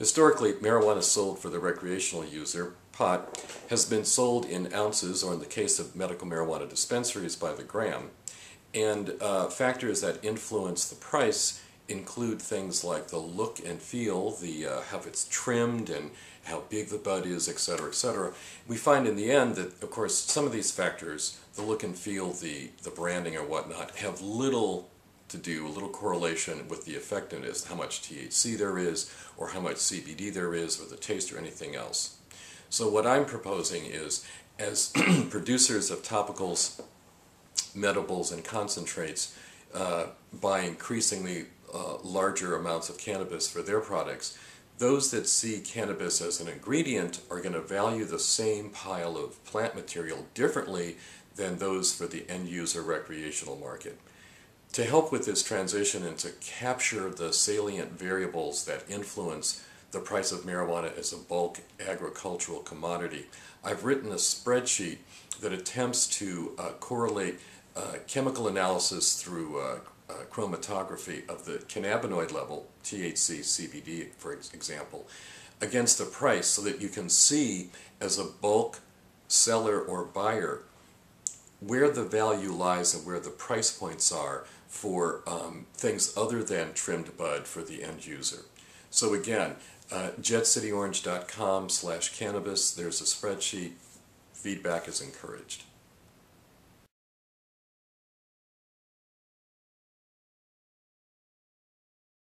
Historically, marijuana sold for the recreational user, pot, has been sold in ounces, or in the case of medical marijuana dispensaries, by the gram. And uh, factors that influence the price include things like the look and feel, the uh, how it's trimmed and how big the bud is, etc., etc. We find in the end that, of course, some of these factors, the look and feel, the, the branding or whatnot, have little to do, a little correlation with the effectiveness, how much THC there is, or how much CBD there is, or the taste, or anything else. So what I'm proposing is, as producers of topicals, medibles, and concentrates, uh, buy increasingly uh, larger amounts of cannabis for their products, those that see cannabis as an ingredient are going to value the same pile of plant material differently than those for the end user recreational market. To help with this transition and to capture the salient variables that influence the price of marijuana as a bulk agricultural commodity, I've written a spreadsheet that attempts to uh, correlate uh, chemical analysis through uh, uh chromatography of the cannabinoid level, THC, CBD for example, against the price so that you can see as a bulk seller or buyer where the value lies and where the price points are for um, things other than trimmed bud for the end user. So again, uh, jetcityorange.com slash cannabis, there's a spreadsheet, feedback is encouraged.